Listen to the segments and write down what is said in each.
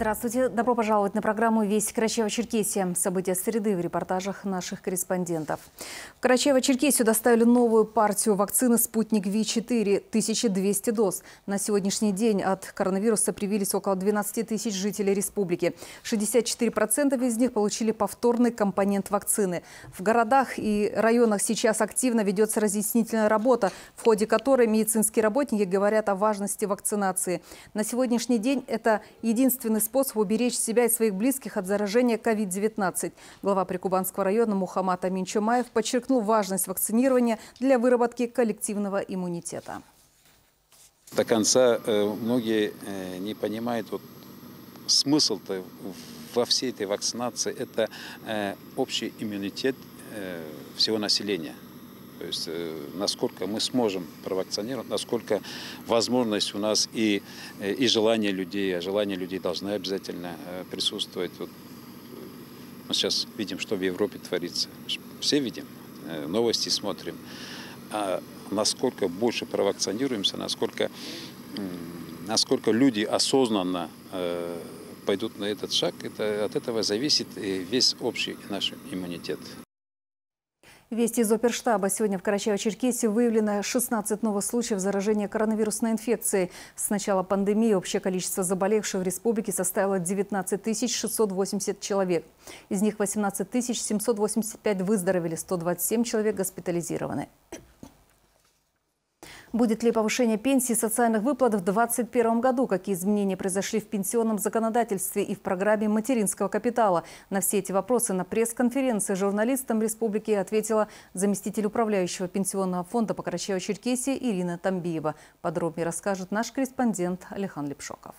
Здравствуйте. Добро пожаловать на программу «Весь Карачаево-Черкесия». События среды в репортажах наших корреспондентов. В Карачаево-Черкесию доставили новую партию вакцины «Спутник Ви-4» 1200 доз. На сегодняшний день от коронавируса привились около 12 тысяч жителей республики. 64% из них получили повторный компонент вакцины. В городах и районах сейчас активно ведется разъяснительная работа, в ходе которой медицинские работники говорят о важности вакцинации. На сегодняшний день это единственный уберечь себя и своих близких от заражения COVID-19. Глава Прикубанского района Мухаммад Амин Чумаев подчеркнул важность вакцинирования для выработки коллективного иммунитета. До конца э, многие э, не понимают вот, смысл-то во всей этой вакцинации. Это э, общий иммунитет всего населения. То есть э, насколько мы сможем провакцинировать, насколько возможность у нас и, э, и желание людей, а желание людей должны обязательно э, присутствовать. Вот мы сейчас видим, что в Европе творится. Все видим, новости смотрим. А насколько больше провакцинируемся, насколько, насколько люди осознанно пойдут на этот шаг, это, от этого зависит весь общий наш иммунитет. Вести из оперштаба. Сегодня в Карачаево-Черкесии выявлено 16 новых случаев заражения коронавирусной инфекцией. С начала пандемии общее количество заболевших в республике составило 19 680 человек. Из них 18 785 выздоровели, 127 человек госпитализированы. Будет ли повышение пенсии и социальных выплат в 2021 году? Какие изменения произошли в пенсионном законодательстве и в программе материнского капитала? На все эти вопросы на пресс-конференции журналистам республики ответила заместитель управляющего пенсионного фонда по Карачаево-Черкесии Ирина Тамбиева. Подробнее расскажет наш корреспондент Алихан Лепшоков.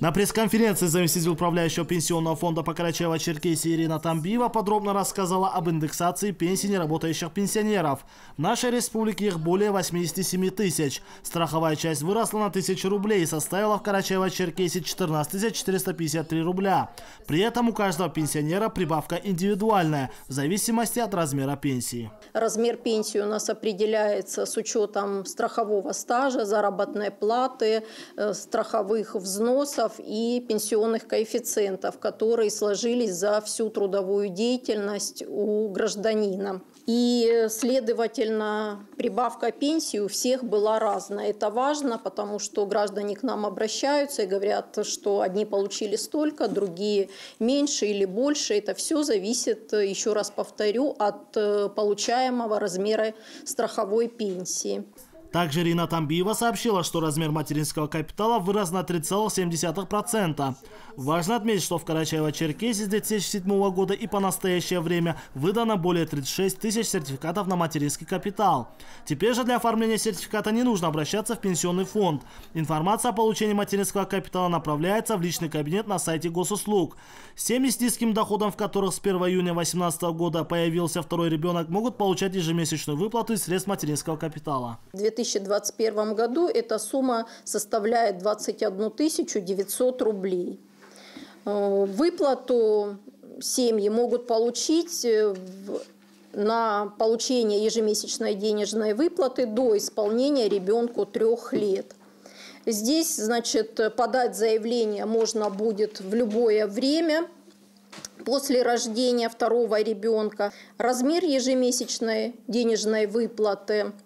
На пресс-конференции заместитель управляющего пенсионного фонда по Карачаево-Черкесии Ирина Тамбиева подробно рассказала об индексации пенсий неработающих пенсионеров. В нашей республике их более 87 тысяч. Страховая часть выросла на тысячу рублей и составила в Карачаево-Черкесии 14 453 рубля. При этом у каждого пенсионера прибавка индивидуальная, в зависимости от размера пенсии. Размер пенсии у нас определяется с учетом страхового стажа, заработной платы, э, страховых взносов взносов и пенсионных коэффициентов, которые сложились за всю трудовую деятельность у гражданина. И, следовательно, прибавка пенсии у всех была разная. Это важно, потому что граждане к нам обращаются и говорят, что одни получили столько, другие меньше или больше. Это все зависит, еще раз повторю, от э, получаемого размера страховой пенсии. Также Рина Тамбиева сообщила, что размер материнского капитала вырос на 3,7%. Важно отметить, что в Карачаево-Черкесии с 2007 года и по настоящее время выдано более 36 тысяч сертификатов на материнский капитал. Теперь же для оформления сертификата не нужно обращаться в пенсионный фонд. Информация о получении материнского капитала направляется в личный кабинет на сайте госуслуг. Семьи с низким доходом, в которых с 1 июня 2018 года появился второй ребенок, могут получать ежемесячную выплату из средств материнского капитала. 2021 году эта сумма составляет 21 900 рублей. Э, выплату семьи могут получить э, на получение ежемесячной денежной выплаты до исполнения ребенку трех лет. Здесь, значит, подать заявление можно будет в любое время после рождения второго ребенка. Размер ежемесячной денежной выплаты –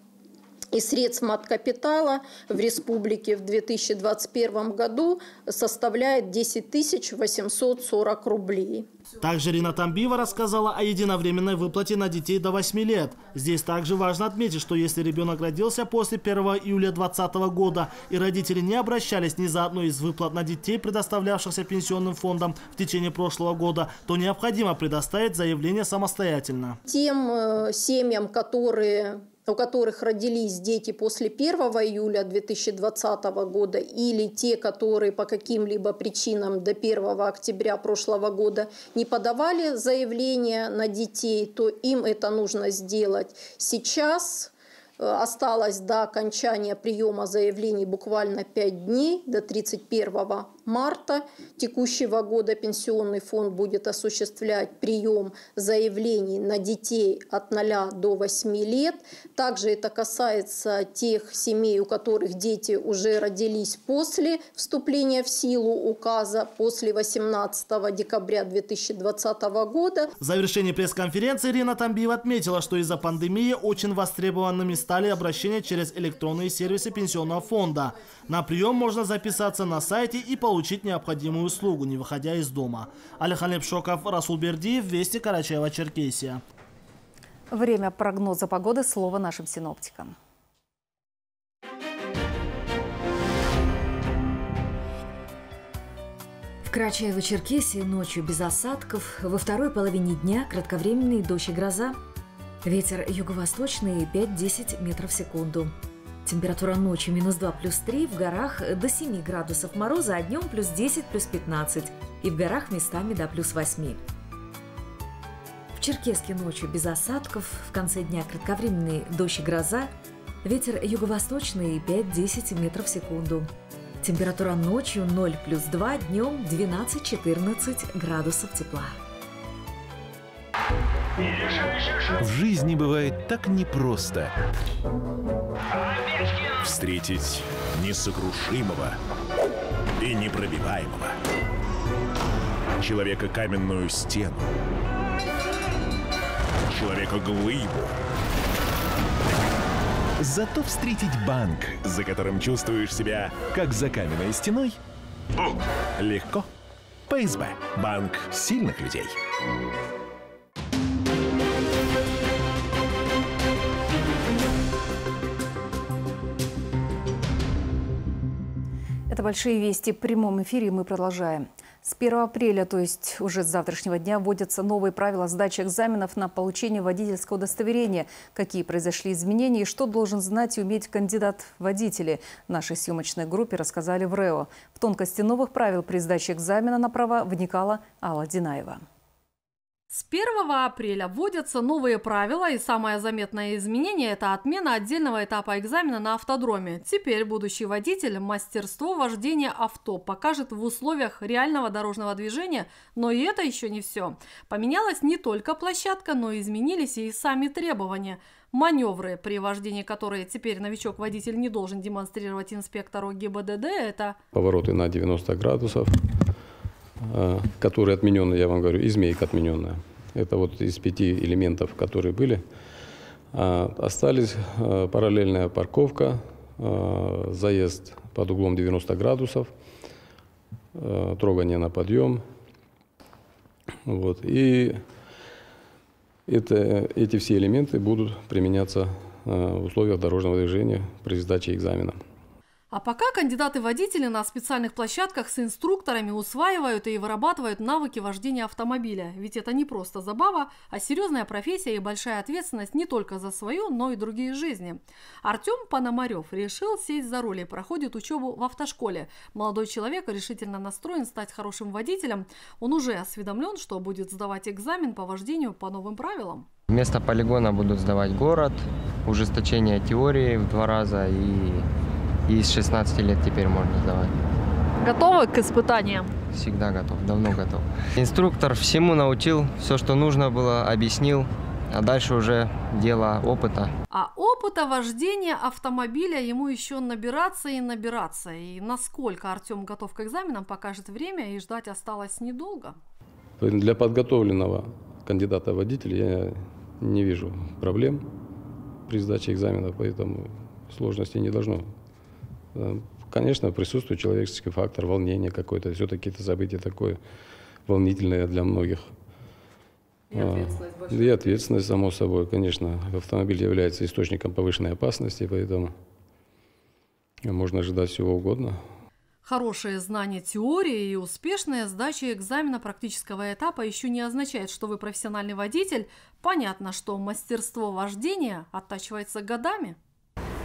и средств маткапитала в республике в 2021 году составляет 10 840 рублей. Также Рина Тамбива рассказала о единовременной выплате на детей до 8 лет. Здесь также важно отметить, что если ребенок родился после 1 июля 2020 года и родители не обращались ни за одной из выплат на детей, предоставлявшихся пенсионным фондом в течение прошлого года, то необходимо предоставить заявление самостоятельно. Тем э, семьям, которые у которых родились дети после 1 июля 2020 года или те, которые по каким-либо причинам до 1 октября прошлого года не подавали заявление на детей, то им это нужно сделать сейчас. Э, осталось до окончания приема заявлений буквально 5 дней, до 31 марта текущего года пенсионный фонд будет осуществлять прием заявлений на детей от 0 до 8 лет. Также это касается тех семей, у которых дети уже родились после вступления в силу указа, после 18 декабря 2020 года. В завершении пресс-конференции Ирина Тамбиева отметила, что из-за пандемии очень востребованными стали обращения через электронные сервисы пенсионного фонда. На прием можно записаться на сайте и получить необходимую услугу, не выходя из дома. Алихан Шоков, Расул Бердиев, Вести Карачаева, Черкесия. Время прогноза погоды. Слово нашим синоптикам. В Карачаево-Черкесии ночью без осадков, во второй половине дня кратковременный дождь и гроза. Ветер юго-восточный 5-10 метров в секунду. Температура ночью минус 2 плюс 3, в горах до 7 градусов мороза, а днем плюс 10 плюс 15 и в горах местами до плюс 8. В Черкеске ночью без осадков, в конце дня кратковременный дождь и гроза, ветер юго-восточный 5-10 метров в секунду. Температура ночью 0 плюс 2, днем 12-14 градусов тепла. В жизни бывает так непросто. Встретить несокрушимого и непробиваемого. Человека каменную стену. Человека глыбу. Зато встретить банк, за которым чувствуешь себя как за каменной стеной, легко. ПСБ. Банк сильных людей. Это «Большие вести» в прямом эфире, мы продолжаем. С 1 апреля, то есть уже с завтрашнего дня, вводятся новые правила сдачи экзаменов на получение водительского удостоверения. Какие произошли изменения и что должен знать и уметь кандидат в водители, нашей съемочной группе рассказали в РЭО. В тонкости новых правил при сдаче экзамена на права вникала Алла Динаева. С 1 апреля вводятся новые правила, и самое заметное изменение – это отмена отдельного этапа экзамена на автодроме. Теперь будущий водитель мастерство вождения авто покажет в условиях реального дорожного движения, но и это еще не все. Поменялась не только площадка, но и изменились и сами требования. Маневры, при вождении которые теперь новичок-водитель не должен демонстрировать инспектору ГИБДД – это… Повороты на 90 градусов, которые отменены, я вам говорю, и змейка отмененная. Это вот из пяти элементов, которые были. А, остались э, параллельная парковка, заезд под углом 90 градусов, трогание на подъем. Вот. И это, эти все элементы будут применяться в условиях дорожного движения при сдаче экзамена. А пока кандидаты-водители на специальных площадках с инструкторами усваивают и вырабатывают навыки вождения автомобиля. Ведь это не просто забава, а серьезная профессия и большая ответственность не только за свою, но и другие жизни. Артем Пономарев решил сесть за руль и проходит учебу в автошколе. Молодой человек решительно настроен стать хорошим водителем. Он уже осведомлен, что будет сдавать экзамен по вождению по новым правилам. Вместо полигона будут сдавать город, ужесточение теории в два раза и и с 16 лет теперь можно сдавать. Готовы к испытаниям? Всегда готов, давно готов. Инструктор всему научил, все, что нужно было, объяснил. А дальше уже дело опыта. А опыта вождения автомобиля ему еще набираться и набираться. И насколько Артем готов к экзаменам, покажет время, и ждать осталось недолго. Для подготовленного кандидата водителя я не вижу проблем при сдаче экзамена, поэтому сложностей не должно конечно, присутствует человеческий фактор, волнение какое-то. Все-таки это событие такое волнительное для многих. И ответственность, и ответственность, само собой, конечно. Автомобиль является источником повышенной опасности, поэтому можно ожидать всего угодно. Хорошее знание теории и успешная сдача экзамена практического этапа еще не означает, что вы профессиональный водитель. Понятно, что мастерство вождения оттачивается годами.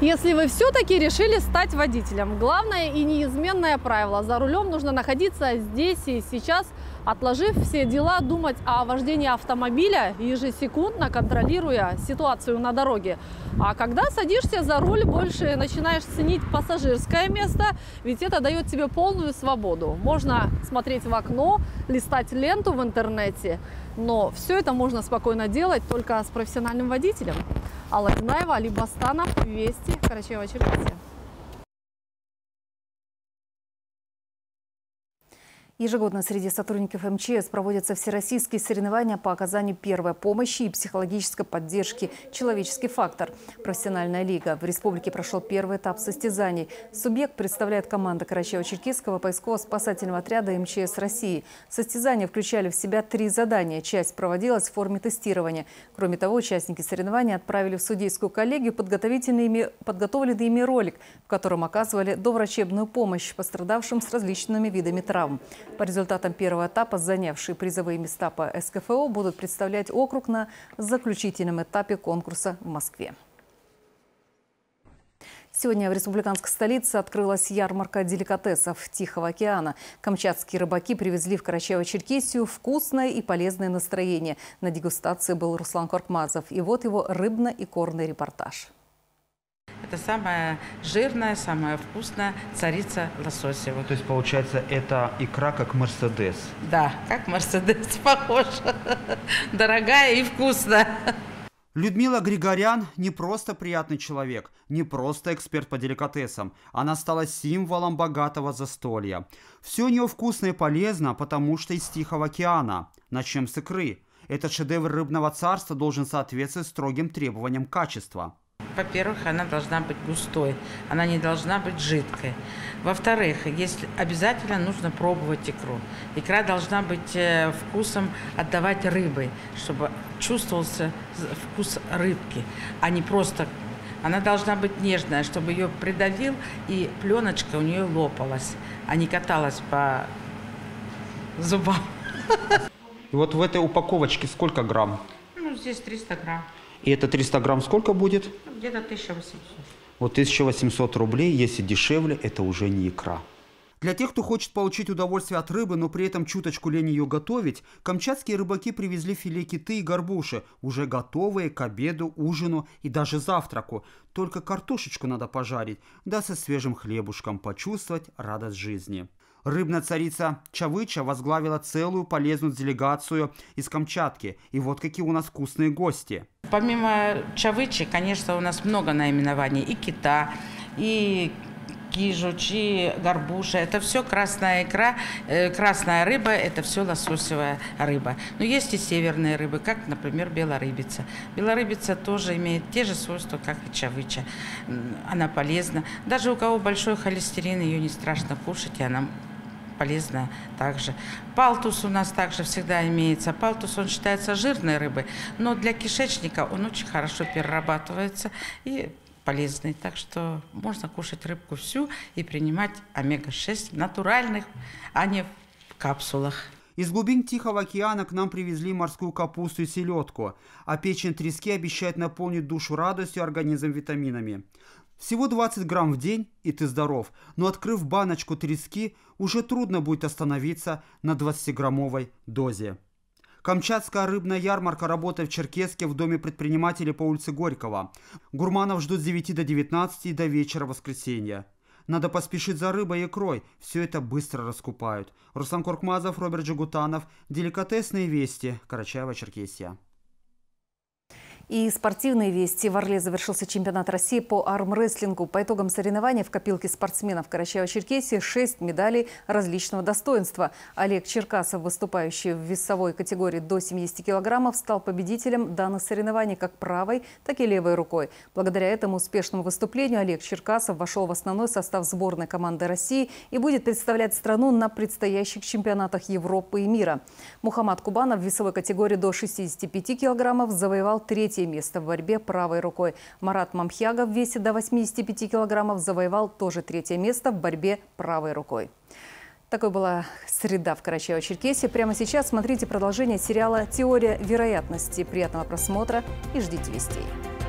Если вы все-таки решили стать водителем, главное и неизменное правило – за рулем нужно находиться здесь и сейчас отложив все дела, думать о вождении автомобиля, ежесекундно контролируя ситуацию на дороге. А когда садишься за руль, больше начинаешь ценить пассажирское место, ведь это дает тебе полную свободу. Можно смотреть в окно, листать ленту в интернете, но все это можно спокойно делать только с профессиональным водителем. Алла Динаева, Али Бастанов, Вести, Карачаево-Черкесия. Ежегодно среди сотрудников МЧС проводятся всероссийские соревнования по оказанию первой помощи и психологической поддержки «Человеческий фактор». Профессиональная лига. В республике прошел первый этап состязаний. Субъект представляет команда Карачаево-Черкесского поисково-спасательного отряда МЧС России. Состязания включали в себя три задания. Часть проводилась в форме тестирования. Кроме того, участники соревнований отправили в судейскую коллегию подготовленный ими ролик, в котором оказывали доврачебную помощь пострадавшим с различными видами травм. По результатам первого этапа занявшие призовые места по СКФО будут представлять округ на заключительном этапе конкурса в Москве. Сегодня в республиканской столице открылась ярмарка деликатесов Тихого океана. Камчатские рыбаки привезли в Карачаево-Черкесию вкусное и полезное настроение. На дегустации был Руслан Коркмазов. И вот его рыбно-икорный репортаж. Это самая жирная, самая вкусная царица лососева. То есть, получается, это икра как Мерседес? Да, как Мерседес, похожа. Дорогая и вкусная. Людмила Григорян не просто приятный человек, не просто эксперт по деликатесам. Она стала символом богатого застолья. Все у нее вкусно и полезно, потому что из Тихого океана. Начнем с икры. Этот шедевр рыбного царства должен соответствовать строгим требованиям качества. Во-первых, она должна быть густой, она не должна быть жидкой. Во-вторых, если обязательно нужно пробовать икру. Икра должна быть э, вкусом отдавать рыбой, чтобы чувствовался вкус рыбки, а не просто она должна быть нежная, чтобы ее придавил, и пленочка у нее лопалась, а не каталась по зубам. И вот в этой упаковочке сколько грамм? Ну, здесь 300 грамм. И это 300 грамм сколько будет? Где-то 1800. Вот 1800 рублей, если дешевле, это уже не икра. Для тех, кто хочет получить удовольствие от рыбы, но при этом чуточку лень ее готовить, камчатские рыбаки привезли филе киты и горбуши, уже готовые к обеду, ужину и даже завтраку. Только картошечку надо пожарить, да со свежим хлебушком почувствовать радость жизни. Рыбная царица Чавыча возглавила целую полезную делегацию из Камчатки. И вот какие у нас вкусные гости. Помимо Чавычи, конечно, у нас много наименований. И кита, и кижуч, и горбуша. Это все красная икра, э, красная рыба, это все лососевая рыба. Но есть и северные рыбы, как, например, белорыбица. Белорыбица тоже имеет те же свойства, как и чавыча. Она полезна. Даже у кого большой холестерин, ее не страшно кушать, и она полезно также. Палтус у нас также всегда имеется. Палтус, он считается жирной рыбой, но для кишечника он очень хорошо перерабатывается и полезный. Так что можно кушать рыбку всю и принимать омега-6 натуральных, а не в капсулах. Из глубин Тихого океана к нам привезли морскую капусту и селедку, а печень трески обещает наполнить душу радостью, организм витаминами. Всего 20 грамм в день, и ты здоров, но открыв баночку трески, уже трудно будет остановиться на 20-граммовой дозе. Камчатская рыбная ярмарка работает в Черкеске в Доме предпринимателей по улице Горького. Гурманов ждут с 9 до 19 и до вечера воскресенья. Надо поспешить за рыбой и икрой, все это быстро раскупают. Руслан Коркмазов, Роберт Джигутанов, Деликатесные вести, Карачаево-Черкесия. И спортивные вести. В Орле завершился чемпионат России по армрестлингу. По итогам соревнований в копилке спортсменов Карачаево-Черкесии 6 медалей различного достоинства. Олег Черкасов, выступающий в весовой категории до 70 килограммов, стал победителем данных соревнований как правой, так и левой рукой. Благодаря этому успешному выступлению Олег Черкасов вошел в основной состав сборной команды России и будет представлять страну на предстоящих чемпионатах Европы и мира. Мухаммад Кубанов в весовой категории до 65 килограммов завоевал третий третье место в борьбе правой рукой. Марат Мамхьягов в весе до 85 килограммов завоевал тоже третье место в борьбе правой рукой. Такой была среда в Карачаево-Черкесии. Прямо сейчас смотрите продолжение сериала «Теория вероятности». Приятного просмотра и ждите вестей.